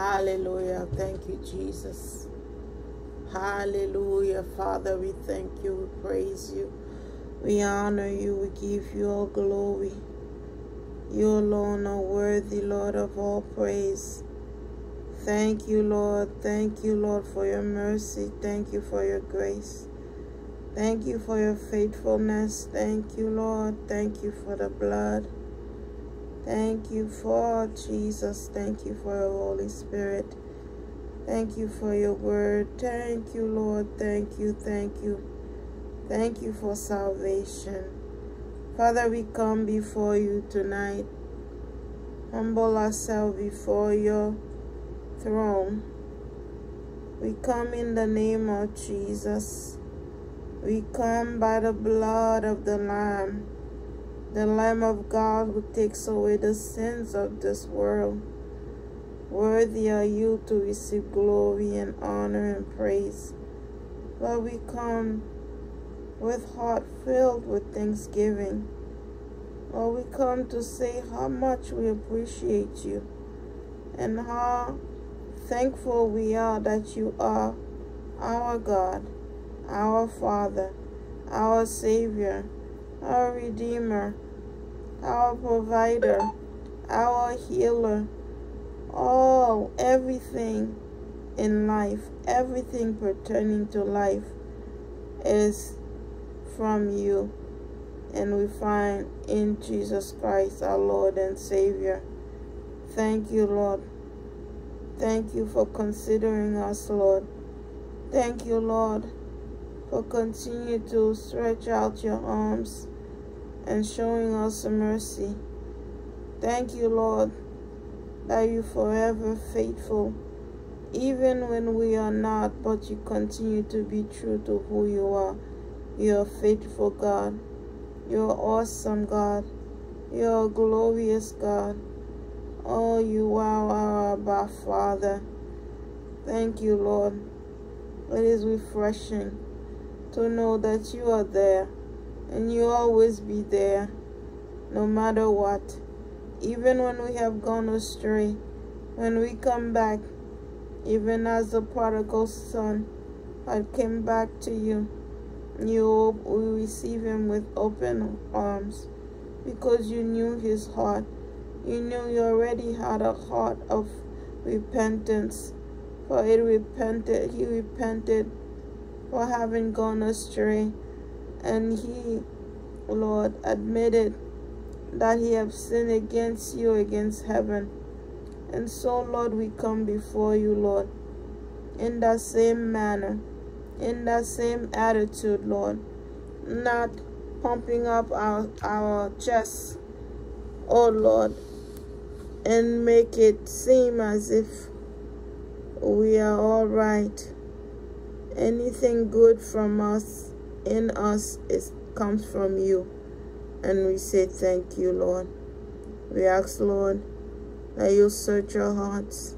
Hallelujah. Thank you, Jesus. Hallelujah. Father, we thank you. We praise you. We honor you. We give you all glory. You alone are worthy, Lord, of all praise. Thank you, Lord. Thank you, Lord, for your mercy. Thank you for your grace. Thank you for your faithfulness. Thank you, Lord. Thank you for the blood. Thank you for Jesus. Thank you for your Holy Spirit. Thank you for your word. Thank you, Lord. Thank you. Thank you. Thank you for salvation. Father, we come before you tonight. Humble ourselves before your throne. We come in the name of Jesus. We come by the blood of the Lamb, the Lamb of God who takes away the sins of this world. Worthy are you to receive glory and honor and praise. Lord, we come with heart filled with thanksgiving. Lord, we come to say how much we appreciate you and how thankful we are that you are our God, our Father, our Savior, our Redeemer, our Provider, our Healer, all, everything in life, everything pertaining to life is from you. And we find in Jesus Christ, our Lord and Savior. Thank you, Lord. Thank you for considering us, Lord. Thank you, Lord, for continue to stretch out your arms and showing us mercy. Thank you, Lord, that you forever faithful, even when we are not, but you continue to be true to who you are. You're faithful God. You're awesome God. You're glorious God. Oh, you are our Abba Father. Thank you, Lord. It is refreshing to know that you are there and you always be there no matter what. Even when we have gone astray, when we come back, even as the prodigal son had came back to you, you will receive him with open arms because you knew his heart. You knew you already had a heart of repentance. For it repented, he repented for having gone astray. And he, Lord, admitted that he have sinned against you, against heaven. And so, Lord, we come before you, Lord, in that same manner in that same attitude, Lord. Not pumping up our, our chest, oh Lord, and make it seem as if we are all right. Anything good from us, in us, is comes from you. And we say thank you, Lord. We ask, Lord, that you search our hearts.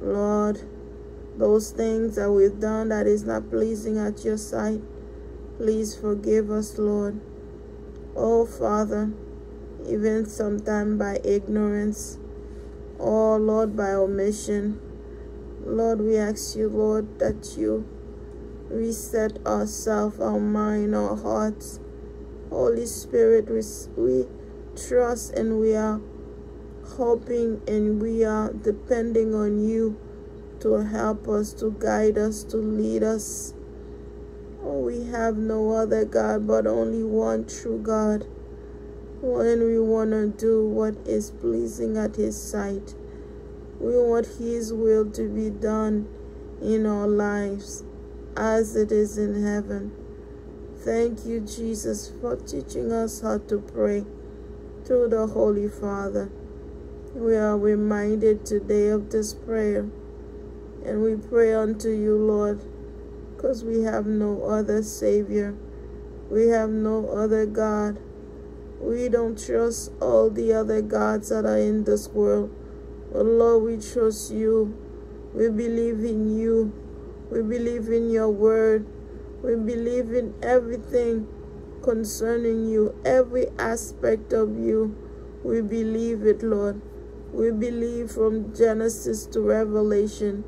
Lord, those things that we've done that is not pleasing at your sight. Please forgive us, Lord. Oh, Father, even sometime by ignorance, oh, Lord, by omission. Lord, we ask you, Lord, that you reset ourselves, our mind, our hearts. Holy Spirit, we, we trust and we are hoping and we are depending on you to help us, to guide us, to lead us. Oh, we have no other God but only one true God. When we want to do what is pleasing at His sight, we want His will to be done in our lives as it is in heaven. Thank you, Jesus, for teaching us how to pray through the Holy Father. We are reminded today of this prayer and we pray unto you, Lord, because we have no other Savior. We have no other God. We don't trust all the other gods that are in this world. But Lord, we trust you. We believe in you. We believe in your word. We believe in everything concerning you, every aspect of you. We believe it, Lord. We believe from Genesis to Revelation,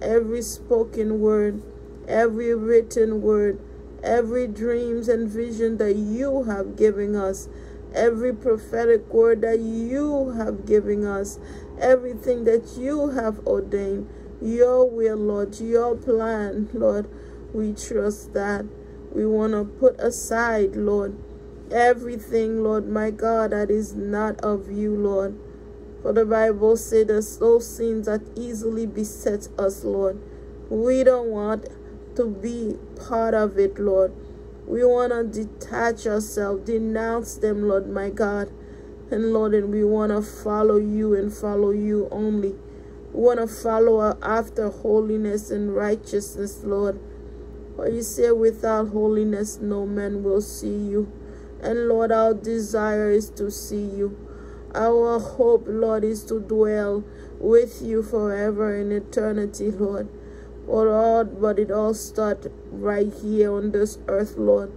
every spoken word, every written word, every dreams and vision that you have given us, every prophetic word that you have given us, everything that you have ordained, your will, Lord, your plan, Lord. We trust that. We want to put aside, Lord, everything, Lord, my God, that is not of you, Lord. For the Bible says that those sins that easily beset us, Lord. We don't want to be part of it, Lord. We want to detach ourselves, denounce them, Lord, my God. And Lord, and we want to follow you and follow you only. Want to follow after holiness and righteousness, Lord. For you say, without holiness, no man will see you. And Lord, our desire is to see you. Our hope, Lord, is to dwell with you forever in eternity, Lord. Oh Lord, but it all starts right here on this earth, Lord.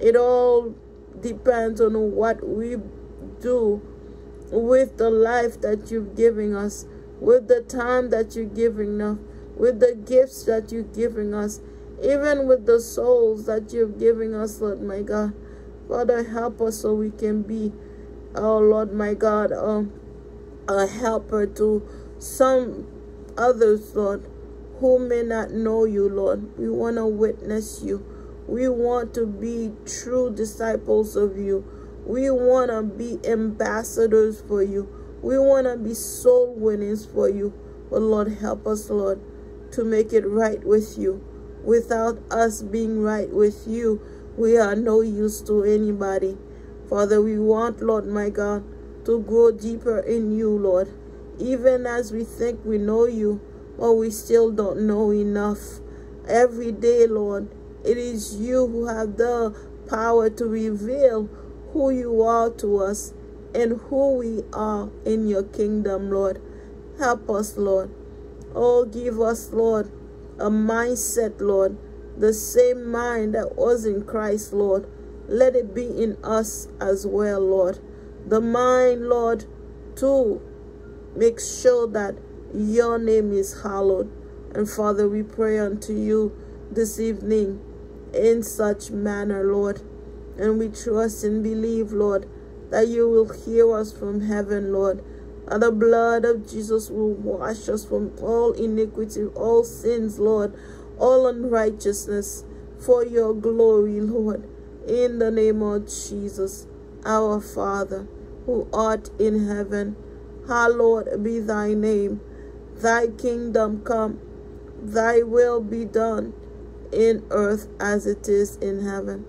It all depends on what we do with the life that you've given us, with the time that you're giving us, with the gifts that you're giving us, even with the souls that you're giving us, Lord my God. Father, help us so we can be, oh Lord my God, um, a helper to some others, Lord who may not know you, Lord. We want to witness you. We want to be true disciples of you. We want to be ambassadors for you. We want to be soul winners for you. But Lord, help us, Lord, to make it right with you. Without us being right with you, we are no use to anybody. Father, we want, Lord, my God, to grow deeper in you, Lord. Even as we think we know you, but we still don't know enough. Every day, Lord, it is you who have the power to reveal who you are to us and who we are in your kingdom, Lord. Help us, Lord. Oh, give us, Lord, a mindset, Lord, the same mind that was in Christ, Lord. Let it be in us as well, Lord. The mind, Lord, to make sure that your name is hallowed. And Father, we pray unto you this evening in such manner, Lord. And we trust and believe, Lord, that you will hear us from heaven, Lord. And the blood of Jesus will wash us from all iniquity, all sins, Lord, all unrighteousness for your glory, Lord. In the name of Jesus, our Father, who art in heaven, hallowed be thy name. Thy kingdom come, thy will be done in earth as it is in heaven.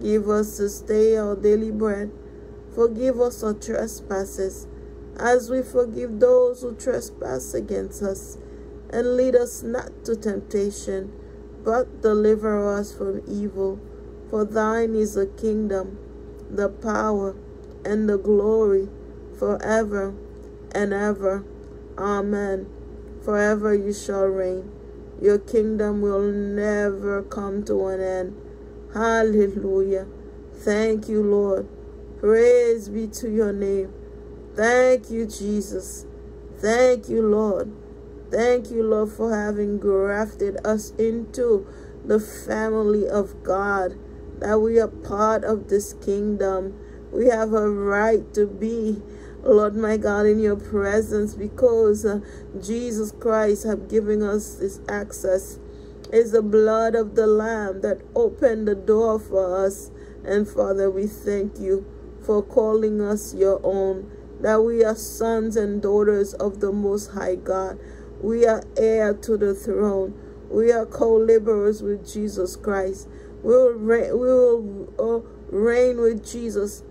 Give us this day our daily bread. Forgive us our trespasses, as we forgive those who trespass against us. And lead us not to temptation, but deliver us from evil. For thine is the kingdom, the power, and the glory, forever and ever. Amen. Forever you shall reign. Your kingdom will never come to an end. Hallelujah. Thank you, Lord. Praise be to your name. Thank you, Jesus. Thank you, Lord. Thank you, Lord, for having grafted us into the family of God, that we are part of this kingdom. We have a right to be Lord my God, in your presence because uh, Jesus Christ have given us this access. It's the blood of the Lamb that opened the door for us. And Father, we thank you for calling us your own, that we are sons and daughters of the Most High God. We are heir to the throne. We are co-laborers with Jesus Christ. We will, reign, we will uh, reign with Jesus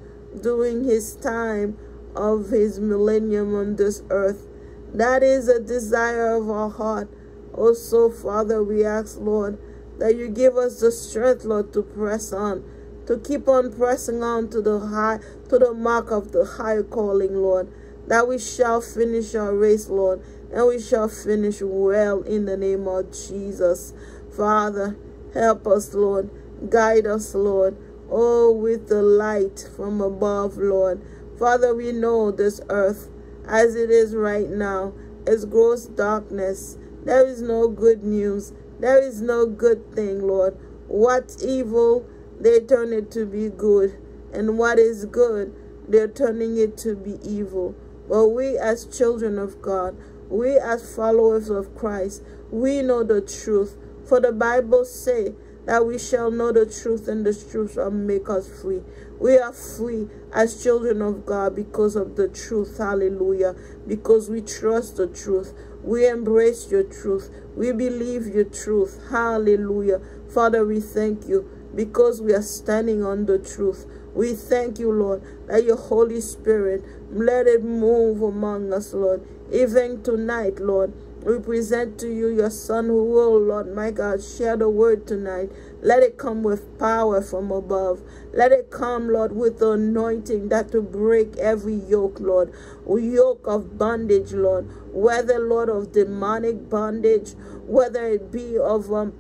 during his time of his millennium on this earth. That is a desire of our heart. Also, Father, we ask, Lord, that you give us the strength, Lord, to press on, to keep on pressing on to the high, to the mark of the high calling, Lord, that we shall finish our race, Lord, and we shall finish well in the name of Jesus. Father, help us, Lord. Guide us, Lord. Oh, with the light from above, Lord. Father, we know this earth as it is right now is gross darkness. There is no good news. There is no good thing, Lord. What's evil, they turn it to be good. And what is good, they're turning it to be evil. But we as children of God, we as followers of Christ, we know the truth. For the Bible say that we shall know the truth and the truth shall make us free. We are free as children of God because of the truth. Hallelujah. Because we trust the truth. We embrace your truth. We believe your truth. Hallelujah. Father, we thank you because we are standing on the truth. We thank you, Lord, that your Holy Spirit, let it move among us, Lord. Even tonight, Lord, we present to you your Son who will, Lord, my God, share the word tonight. Let it come with power from above. Let it come, Lord, with the anointing that to break every yoke, Lord. Yoke of bondage, Lord. Whether, Lord, of demonic bondage, whether it be of um,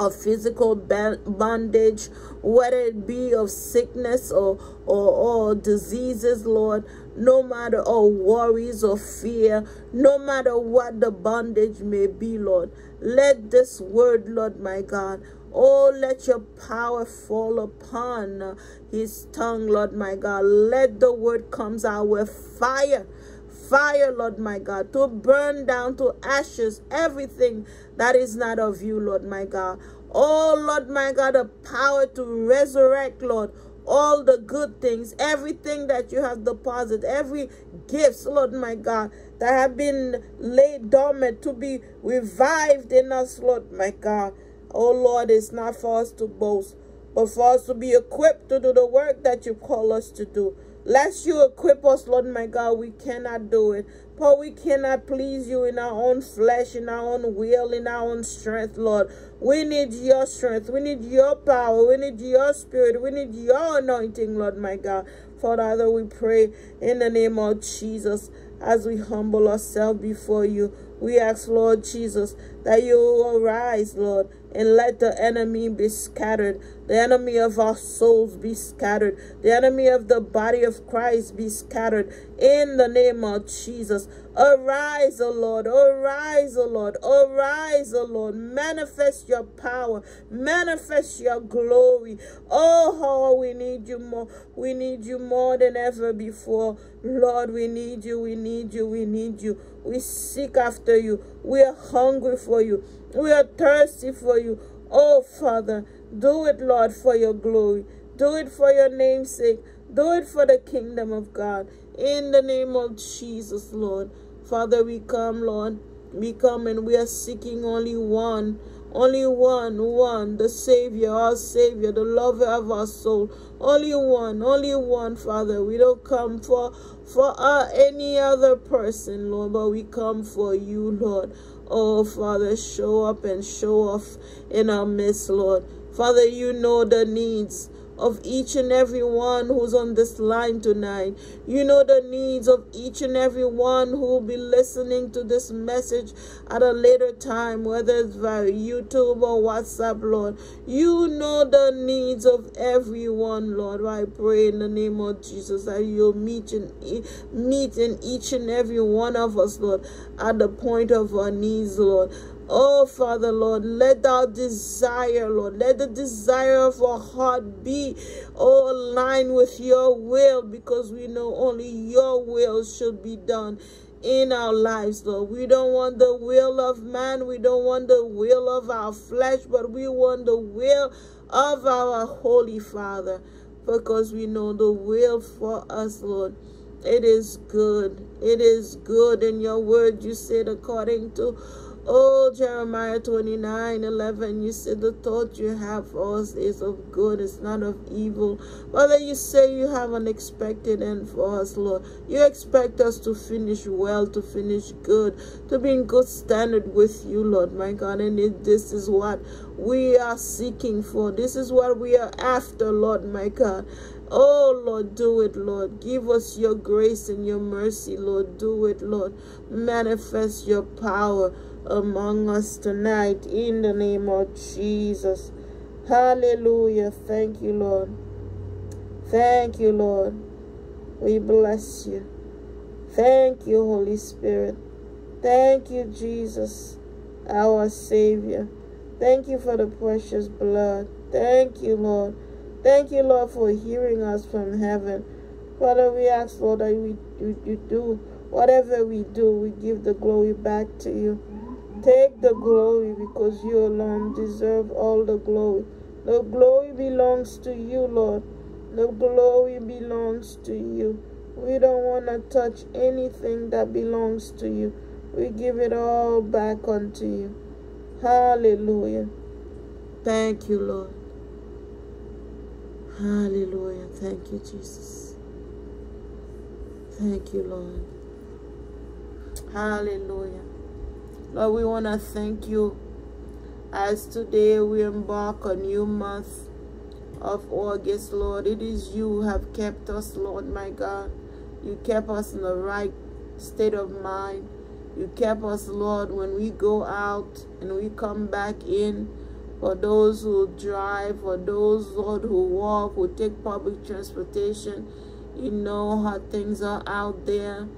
of physical bondage, whether it be of sickness or, or, or diseases, Lord, no matter or worries or fear, no matter what the bondage may be, Lord. Let this word, Lord, my God, Oh, let your power fall upon his tongue, Lord my God. Let the word comes out with fire. Fire, Lord my God, to burn down to ashes everything that is not of you, Lord my God. Oh, Lord my God, the power to resurrect, Lord, all the good things, everything that you have deposited, every gifts, Lord my God, that have been laid dormant to be revived in us, Lord my God. Oh Lord, it's not for us to boast, but for us to be equipped to do the work that you call us to do. Lest you equip us, Lord my God, we cannot do it. For we cannot please you in our own flesh, in our own will, in our own strength, Lord. We need your strength. We need your power. We need your spirit. We need your anointing, Lord my God. Father, we pray in the name of Jesus as we humble ourselves before you. We ask, Lord Jesus, that you arise, Lord, and let the enemy be scattered. The enemy of our souls be scattered. The enemy of the body of Christ be scattered. In the name of Jesus. Arise, O Lord. Arise, O Lord. Arise, O Lord. Manifest your power. Manifest your glory. Oh, how we need you more. We need you more than ever before. Lord, we need you. We need you. We need you. We seek after you. We are hungry for you. We are thirsty for you. Oh, Father, do it, Lord, for your glory. Do it for your name's sake. Do it for the kingdom of God. In the name of Jesus, Lord. Father, we come, Lord. We come and we are seeking only one. Only one, one, the Savior, our Savior, the lover of our soul. Only one, only one, Father. We don't come for for uh, any other person, Lord, but we come for you, Lord. Oh, Father, show up and show off in our midst, Lord. Father, you know the needs of each and every one who's on this line tonight. You know the needs of each and every one who will be listening to this message at a later time, whether it's via YouTube or WhatsApp, Lord. You know the needs of everyone, Lord. I pray in the name of Jesus that you'll meet in, meet in each and every one of us, Lord, at the point of our needs, Lord. Oh, Father, Lord, let our desire, Lord, let the desire of our heart be, oh, aligned with your will because we know only your will should be done in our lives, Lord. We don't want the will of man. We don't want the will of our flesh, but we want the will of our Holy Father because we know the will for us, Lord. It is good. It is good in your word. You said according to Oh, Jeremiah 29 11, you said the thought you have for us is of good, it's not of evil. Father, you say you have an expected end for us, Lord. You expect us to finish well, to finish good, to be in good standard with you, Lord, my God. And this is what we are seeking for. This is what we are after, Lord, my God. Oh, Lord, do it, Lord. Give us your grace and your mercy, Lord. Do it, Lord. Manifest your power among us tonight in the name of Jesus. Hallelujah. Thank you, Lord. Thank you, Lord. We bless you. Thank you, Holy Spirit. Thank you, Jesus, our Savior. Thank you for the precious blood. Thank you, Lord. Thank you, Lord, for hearing us from heaven. Father, we ask, Lord, that we, you, you do whatever we do, we give the glory back to you. Take the glory because you alone deserve all the glory. The glory belongs to you, Lord. The glory belongs to you. We don't want to touch anything that belongs to you. We give it all back unto you. Hallelujah. Thank you, Lord. Hallelujah. Thank you, Jesus. Thank you, Lord. Hallelujah. Lord, we want to thank you as today we embark a new month of August, Lord. It is you who have kept us, Lord, my God. You kept us in the right state of mind. You kept us, Lord, when we go out and we come back in. For those who drive, for those, Lord, who walk, who take public transportation, you know how things are out there.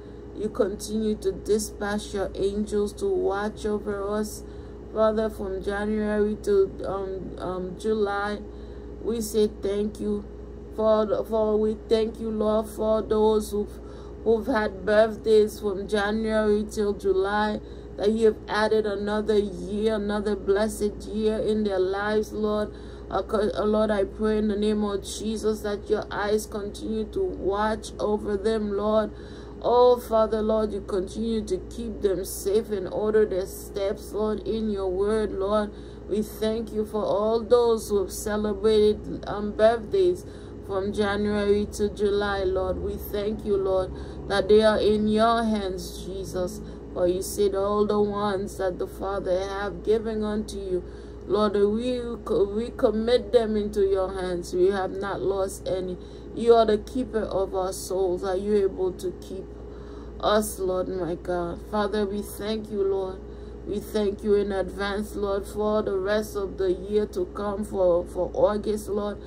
You continue to dispatch your angels to watch over us. Father, from January to um, um, July, we say thank you. For, for we thank you, Lord, for those who've, who've had birthdays from January till July that you have added another year, another blessed year in their lives, Lord. Uh, uh, Lord, I pray in the name of Jesus that your eyes continue to watch over them, Lord. Oh, Father, Lord, you continue to keep them safe and order their steps, Lord, in your word, Lord. We thank you for all those who have celebrated um, birthdays from January to July, Lord. We thank you, Lord, that they are in your hands, Jesus. For you said all the ones that the Father have given unto you, Lord, we, we commit them into your hands. We have not lost any. You are the keeper of our souls. Are you able to keep us, Lord, my God? Father, we thank you, Lord. We thank you in advance, Lord, for the rest of the year to come for, for August, Lord,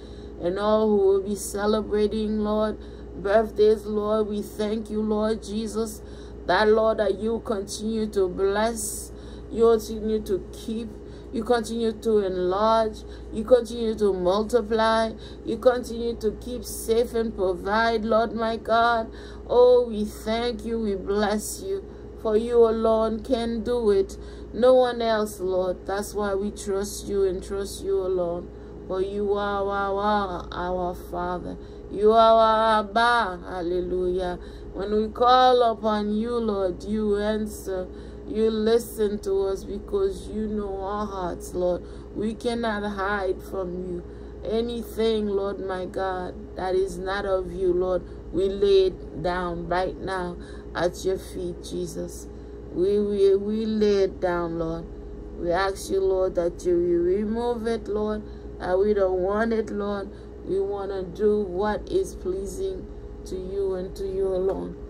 and all who will be celebrating, Lord, birthdays, Lord. We thank you, Lord Jesus, that, Lord, that you continue to bless, you continue to keep, you continue to enlarge, you continue to multiply, you continue to keep safe and provide, Lord my God. Oh, we thank you, we bless you, for you alone can do it. No one else, Lord. That's why we trust you and trust you alone. For you are our, our, Father. You are our Abba. Hallelujah. When we call upon you, Lord, you answer. You listen to us because you know our hearts, Lord. We cannot hide from you. Anything, Lord, my God, that is not of you, Lord, we lay it down right now at your feet, Jesus. We, we, we lay it down, Lord. We ask you, Lord, that you remove it, Lord. That we don't want it, Lord. We want to do what is pleasing to you and to you alone.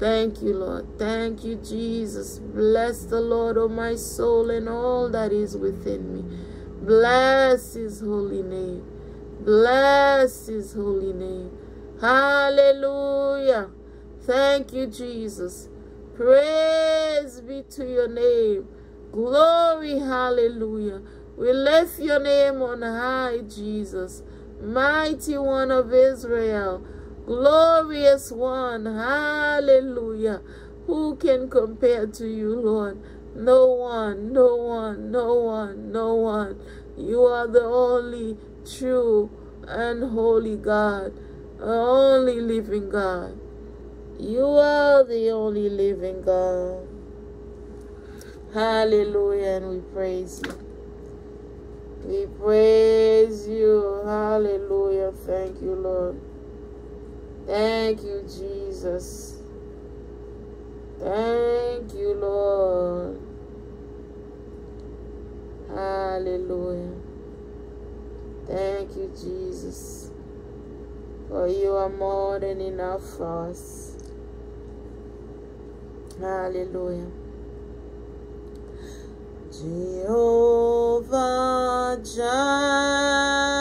Thank you, Lord. Thank you, Jesus. Bless the Lord, O oh my soul, and all that is within me. Bless his holy name. Bless his holy name. Hallelujah. Thank you, Jesus. Praise be to your name. Glory, hallelujah. We lift your name on high, Jesus. Mighty one of Israel. Glorious one. Hallelujah. Who can compare to you, Lord? No one, no one, no one, no one. You are the only true and holy God, only living God. You are the only living God. Hallelujah, and we praise you. We praise you. Hallelujah. Thank you, Lord. Thank you, Jesus. Thank you, Lord. Hallelujah. Thank you, Jesus. For you are more than enough for us. Hallelujah. Jehovah Jireh,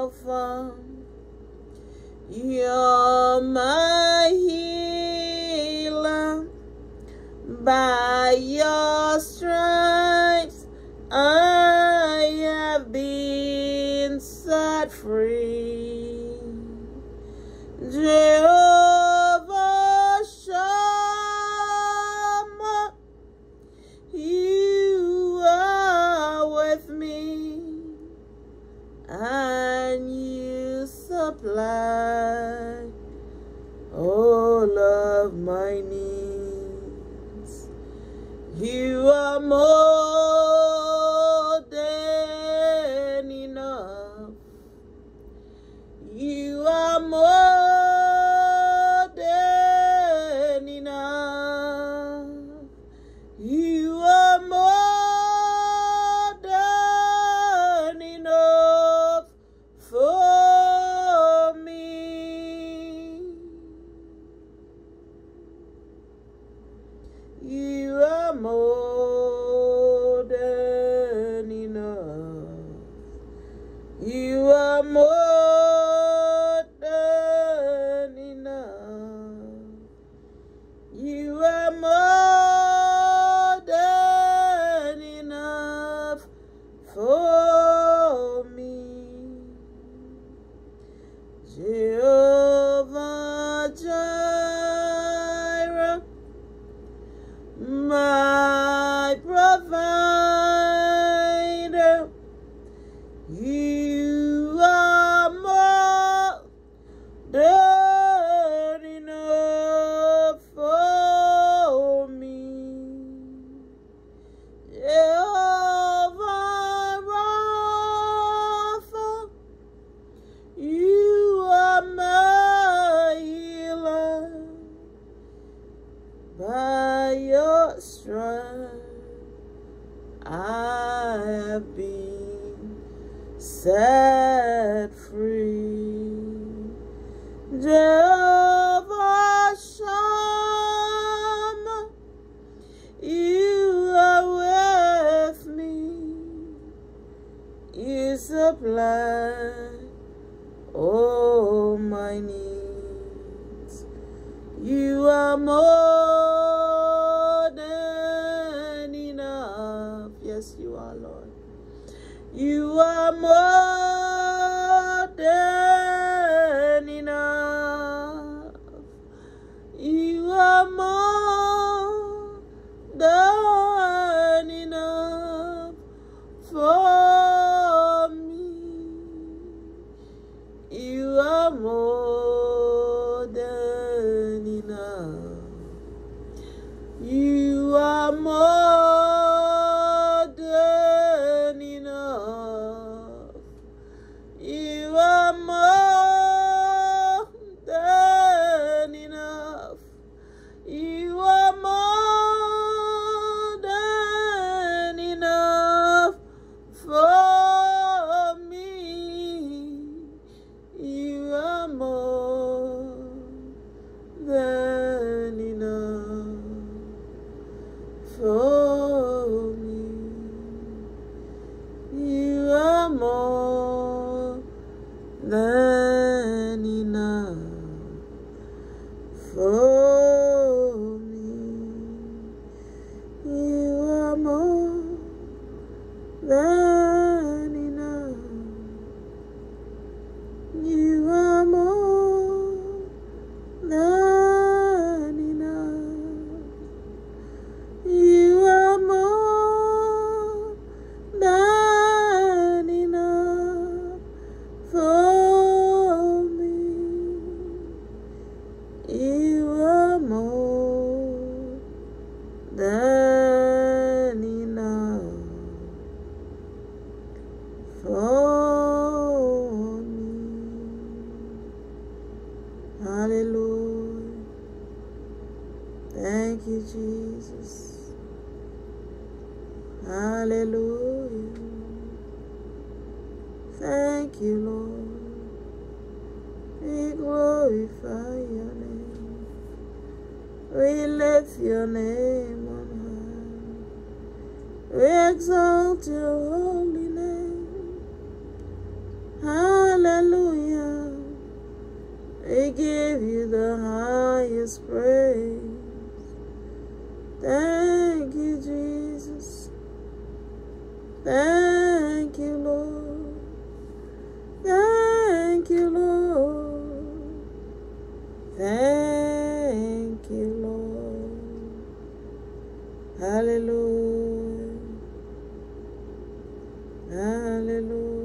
Rapha, you're my more I have been set Hallelujah. Hallelujah.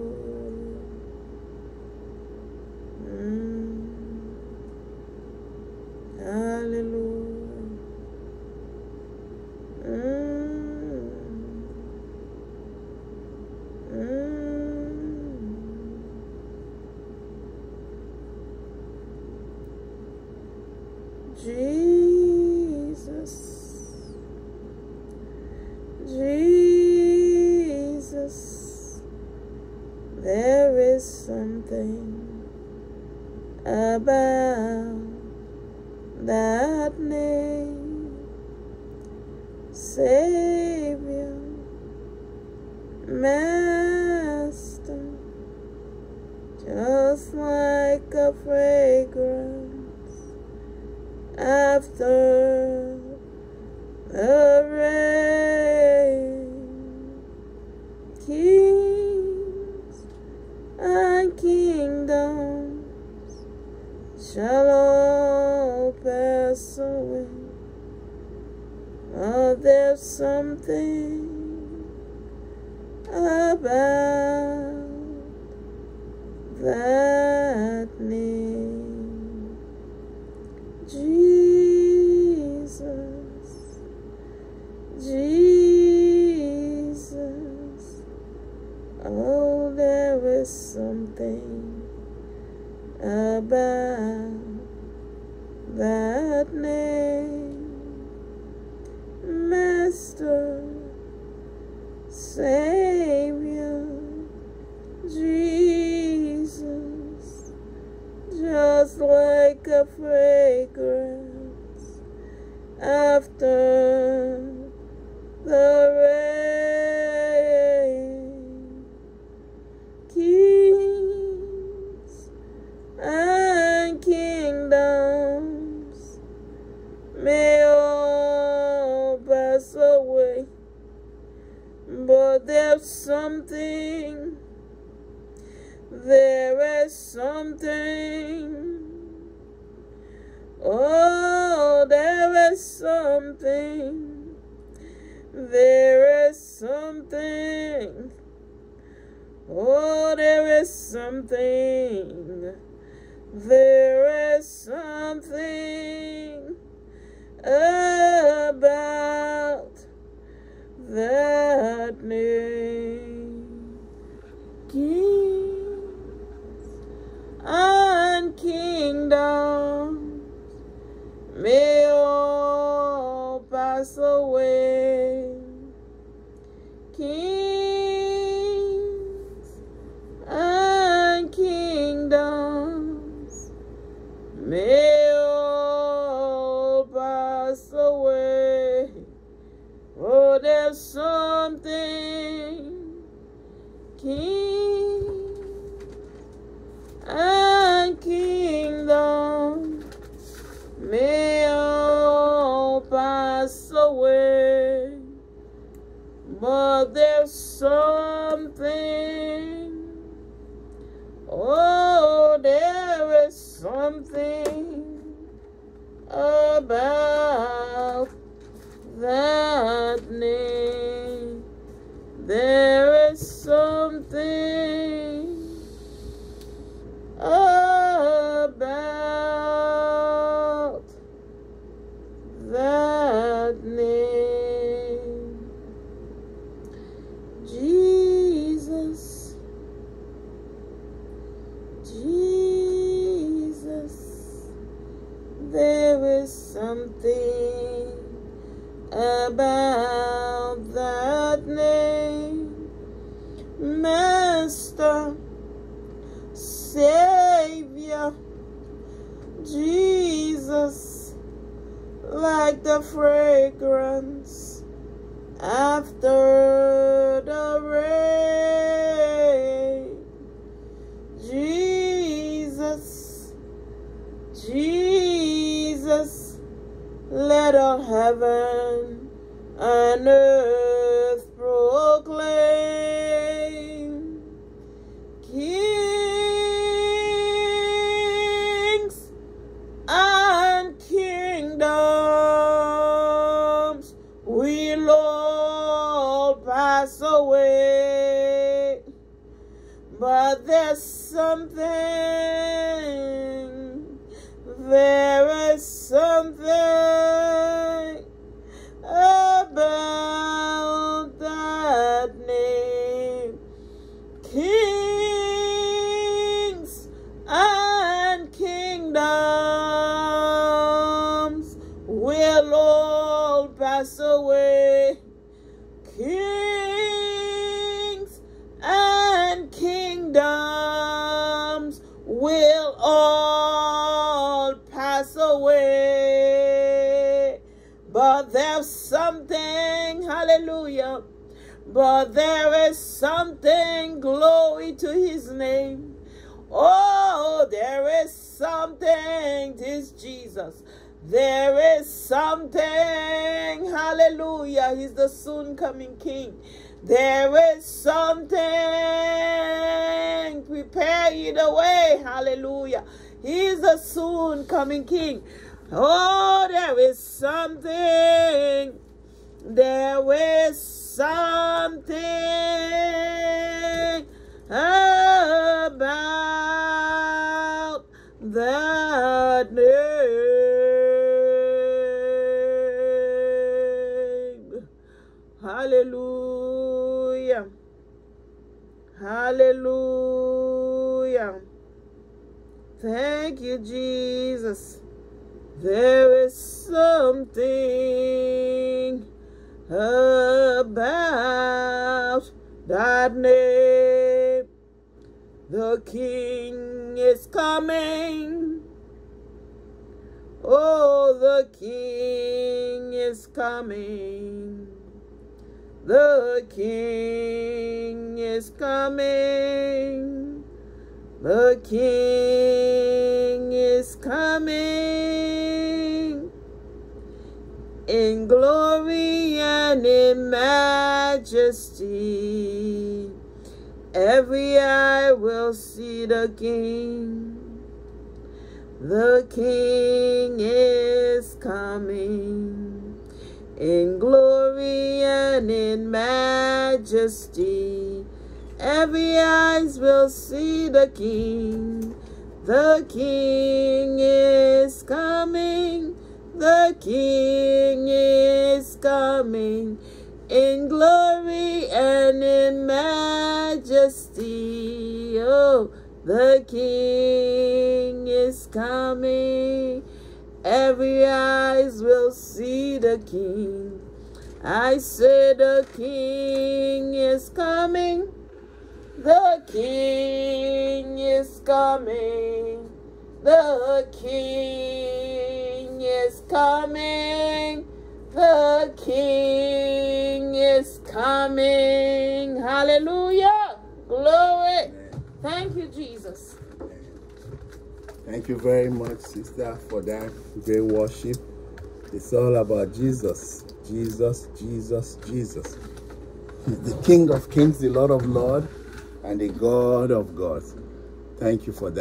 Something something, there Oh, Master, Savior, Jesus, like the fragrance after the rain. Jesus, Jesus, let all heaven and earth something, there is something about that name. Kings and kingdoms will all pass away. But there is something, glory to his name. Oh, there is something, this Jesus. There is something, hallelujah. He's the soon coming King. There is something, prepare ye the way, hallelujah. He's the soon coming King. Oh, there is something, there is something about that name. Hallelujah. Hallelujah. Thank you, Jesus. There is something about that name. The King is coming. Oh, the King is coming. The King is coming. The King is coming in glory and in majesty. Every eye will see the King. The King is coming in glory and in majesty. Every eyes will see the King. The King is coming. The King is coming in glory and in majesty. Oh, the King is coming. Every eyes will see the King. I say the King is coming. The King is coming. The King is coming. The King is coming. Hallelujah. Glory. Thank you, Jesus. Thank you very much, sister, for that great worship. It's all about Jesus. Jesus, Jesus, Jesus. He's the King of Kings, the Lord of Lords, and the God of gods. Thank you for that.